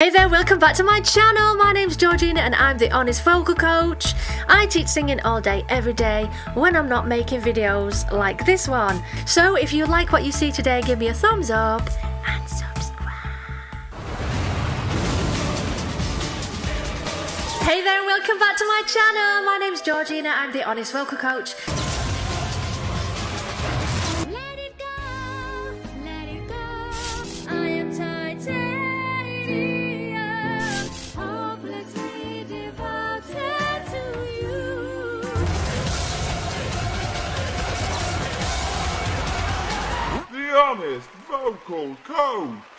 Hey there, welcome back to my channel. My name's Georgina and I'm the Honest Vocal Coach. I teach singing all day, every day, when I'm not making videos like this one. So if you like what you see today, give me a thumbs up and subscribe. Hey there, welcome back to my channel. My name's Georgina, I'm the Honest Vocal Coach. Vocal Coach.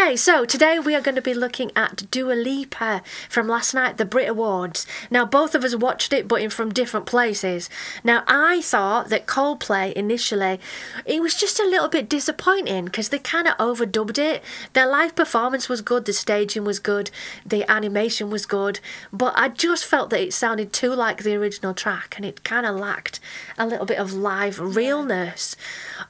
Okay, so today we are going to be looking at Dua Lipa from last night, the Brit Awards. Now, both of us watched it, but in from different places. Now, I thought that Coldplay initially, it was just a little bit disappointing because they kind of overdubbed it. Their live performance was good, the staging was good, the animation was good, but I just felt that it sounded too like the original track and it kind of lacked a little bit of live realness.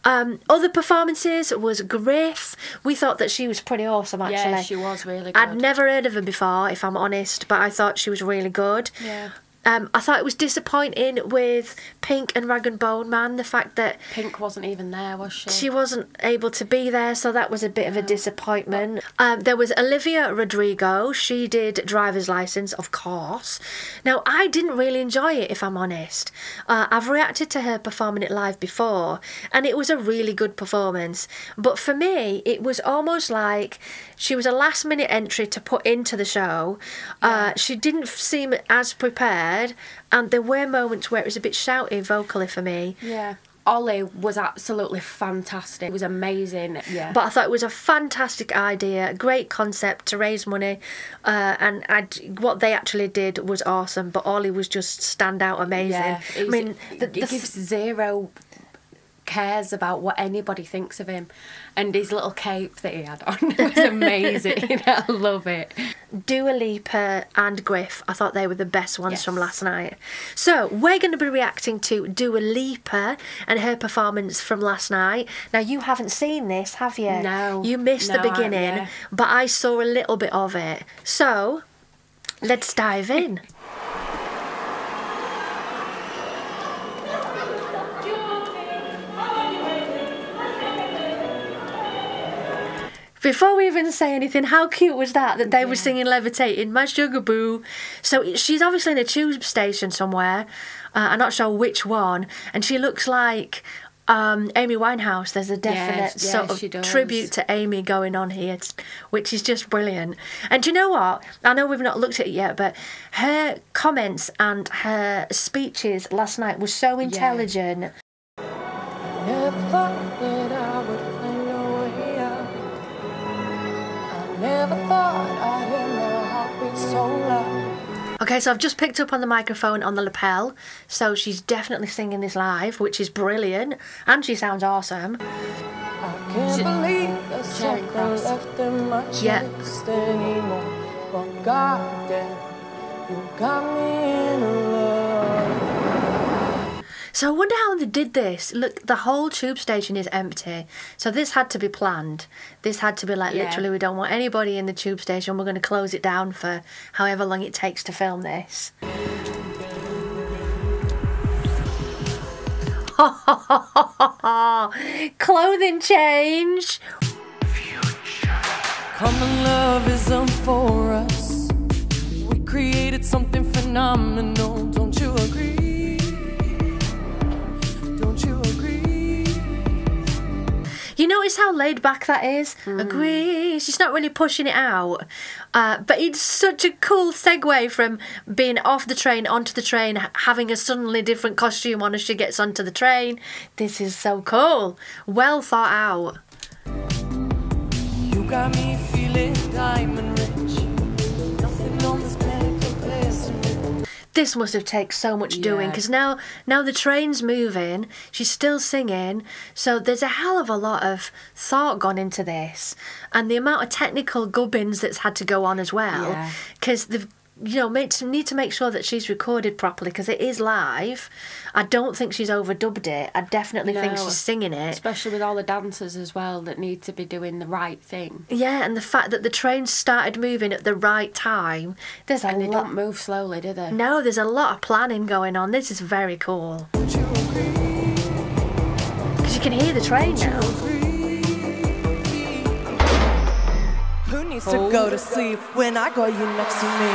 Um, other performances was Griff. We thought that she was pretty awesome actually. Yeah, she was really I'd never heard of her before, if I'm honest, but I thought she was really good. Yeah. Um, I thought it was disappointing with Pink and Rag and Bone Man, the fact that Pink wasn't even there, was she? she wasn't able to be there, so that was a bit of a disappointment. Um, there was Olivia Rodrigo. She did driver's license, of course. Now, I didn't really enjoy it, if I'm honest. Uh, I've reacted to her performing it live before, and it was a really good performance. But for me, it was almost like she was a last minute entry to put into the show. Uh, she didn't seem as prepared, and there were moments where it was a bit shouty vocally for me. Yeah. Olly was absolutely fantastic. It was amazing. Yeah. But I thought it was a fantastic idea, a great concept to raise money, uh, and i what they actually did was awesome. But Olly was just stand out amazing. yeah. I mean, the, he the, gives zero cares about what anybody thinks of him, and his little cape that he had on was amazing. I love it. Dua Lipa and Griff, I thought they were the best ones Yes. from last night. So we're going to be reacting to Dua Lipa and her performance from last night. Now you haven't seen this, have you? No. You missed the No, I- beginning, yeah. but I saw a little bit of it. So let's dive in. Before we even say anything, how cute was that that they were singing "Levitating," my sugar boo? So she's obviously in a tube station somewhere. Uh, I'm not sure which one, and she looks like um, Amy Winehouse. There's a definite yeah, sort she of tribute to Amy going on here, which is just brilliant. And do you know what? I know we've not looked at it yet, but her comments and her speeches last night were so intelligent. Never Okay, so I've just picked up on the microphone on the lapel, so she's definitely singing this live, which is brilliant, and she sounds awesome. I can't Sh- believe there's something left in my Yeah. anymore. But goddamn, you got me So I wonder how they did this. Look, the whole tube station is empty, so this had to be planned. This had to be like Yeah. literally, we don't want anybody in the tube station. We're going to close it down for however long it takes to film this. Clothing change. Common love isn't for us. We created something phenomenal. Don't you agree? You notice how laid back that is? Agree. She's not really pushing it out. Uh, but it's such a cool segue from being off the train onto the train, having a suddenly different costume on as she gets onto the train. This is so cool. Well thought out. This must have taken so much doing because now now the train's moving, she's still singing, so there's a hell of a lot of thought gone into this, and the amount of technical gubbins that's had to go on as well, Yeah. because they've you know, need to make sure that she's recorded properly because it is live. I don't think she's overdubbed it. I definitely think she's singing it. Especially with all the dancers as well that need to be doing the right thing. Yeah, and the fact that the train started moving at the right time. There's a And they lot. don't move slowly, do they? No, there's a lot of planning going on. This is very cool. Because you can hear the train now. Needs to go to sleep when I got you next to me?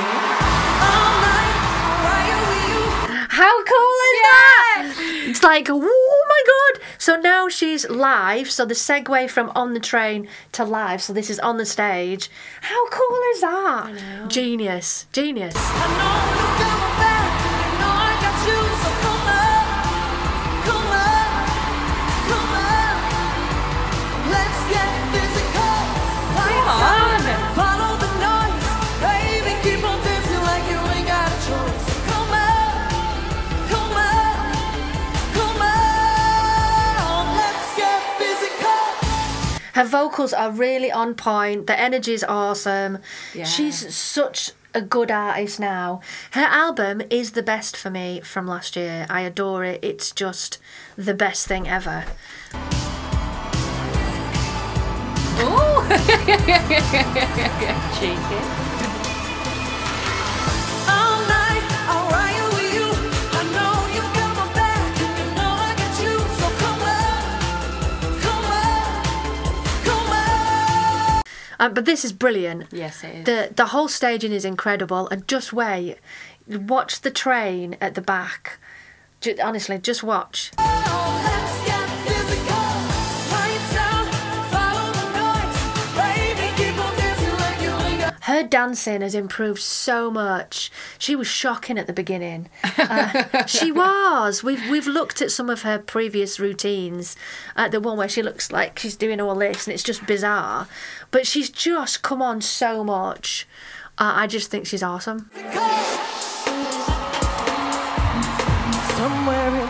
All night, why are we you? How cool is that? It's like, oh my god! So now she's live. So the segue from on the train to live. So this is on the stage. How cool is that? Genius, genius. Her vocals are really on point. The energy is awesome. Yeah. She's such a good artist now. Her album is the best for me from last year. I adore it. It's just the best thing ever. Cheeky. Um, but this is brilliant. Yes, it is. The the whole staging is incredible, and just wait, watch the train at the back. Ju- honestly, just watch. Her dancing has improved so much. She was shocking at the beginning. Uh, she was. We've we've looked at some of her previous routines. Uh, the one where she looks like she's doing all this, and it's just bizarre. But she's just come on so much. Uh, I just think she's awesome. Somewhere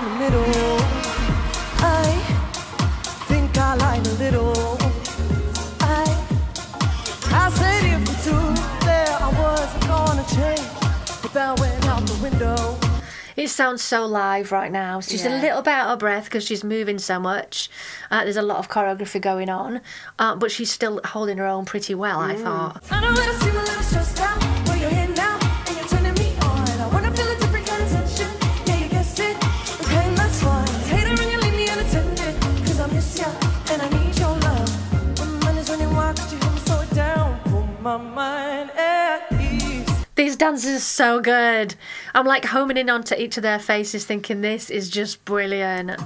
It sounds so live right now. She's a little bit out of breath because she's moving so much. Uh, there's a lot of choreography going on, uh, but she's still holding her own pretty well. I thought. I know that I seem a little stressed out, but you're here now and you're turning me on. I wanna feel a different kind of tension. Yeah, you guessed it. Okay, that's fine. Hate it when you leave me unattended, 'cause I miss ya and I need your love. My mind is running wild, could you help me slow it down? Put my mind at ease. These dancers are so good. I'm like homing in onto each of their faces, thinking this is just brilliant.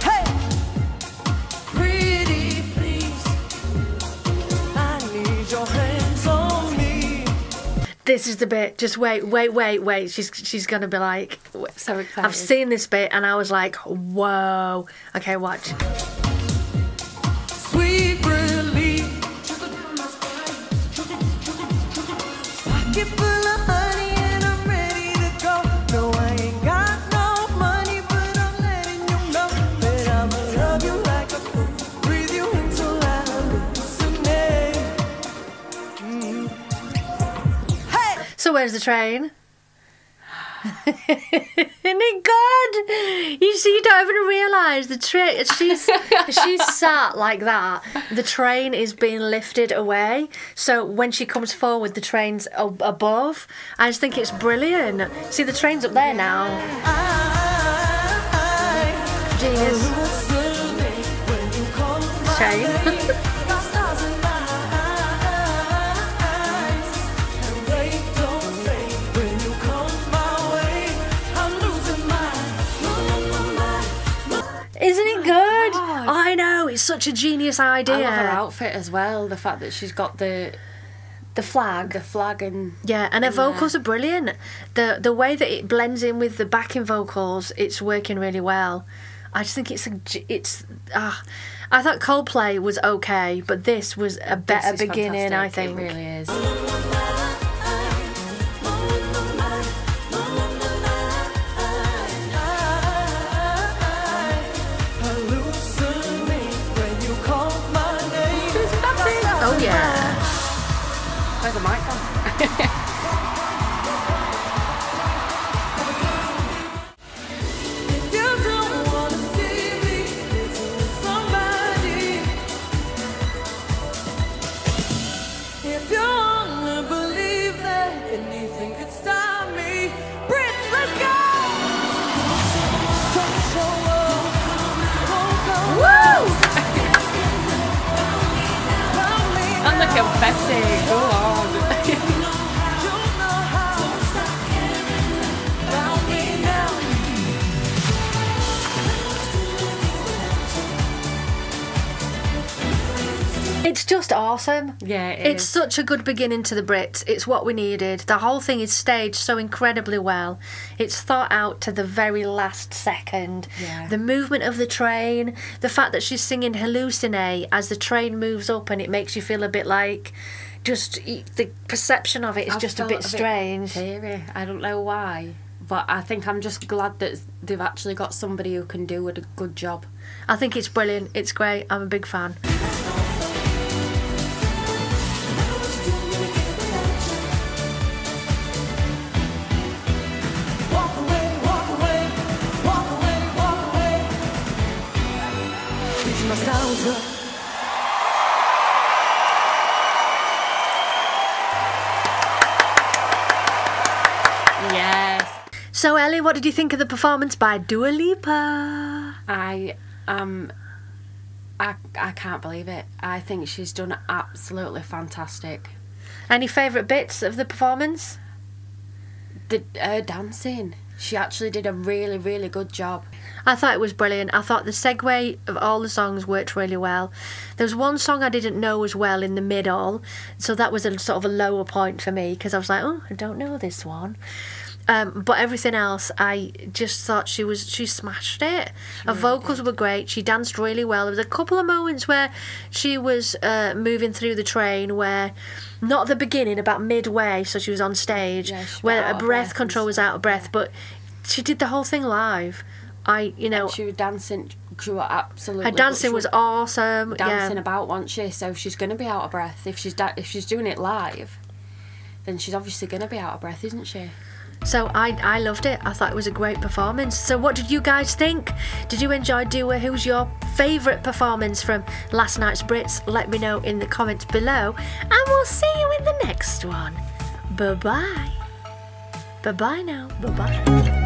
Hey, pretty please. I need your hands on me. This is the bit. Just wait, wait, wait, wait. She's she's gonna be like. So excited. I've seen this bit and I was like, whoa. Okay, watch. So where's the train? Isn't it good? You see, you don't even realise the train. She's she's sat like that. The train is being lifted away. So when she comes forward, the train's a- above. I just think it's brilliant. See, the train's up there now. I Genius. hallucinate such a genius idea. I love her outfit as well. The fact that she's got the The flag. the flag and Yeah, and her vocals are brilliant. The the way that it blends in with the backing vocals, it's working really well. I just think it's a, it's ah. I thought Coldplay was okay, but this was a better beginning. I think. it really is. Oh yeah. It's just awesome. Yeah, it it's is. such a good beginning to the Brits. It's what we needed. The whole thing is staged so incredibly well. It's thought out to the very last second. Yeah. The movement of the train, the fact that she's singing Hallucinate as the train moves up and it makes you feel a bit like just the perception of it is I just a bit strange. teary. I don't know why, but I think I'm just glad that they've actually got somebody who can do a good job. I think it's brilliant. It's great. I'm a big fan. So, Ellie, what did you think of the performance by Dua Lipa? I um, I I can't believe it. I think she's done absolutely fantastic. Any favourite bits of the performance? The her dancing, she actually did a really really good job. I thought it was brilliant. I thought the segue of all the songs worked really well. There was one song I didn't know as well in the middle, so that was a sort of a lower point for me because I was like, oh, I don't know this one. Um, but everything else, I just thought she was she smashed it. Her vocals were great. She danced really well. There was a couple of moments where she was uh, moving through the train where, not the beginning, about midway, so she was on stage, Yeah, she where her breath breath control was out of breath. But she did the whole thing live. I, you know, She was dancing. She was absolutely. her dancing she was awesome. dancing yeah. about, wasn't she? So she's going to be out of breath if she's da- if she's doing it live. Then she's obviously going to be out of breath, isn't she? So I I loved it. I thought it was a great performance. So what did you guys think? Did you enjoy Dua? Who was your favourite performance from last night's Brits? Let me know in the comments below. And we'll see you in the next one. Bye bye. Bye bye now. Bye bye.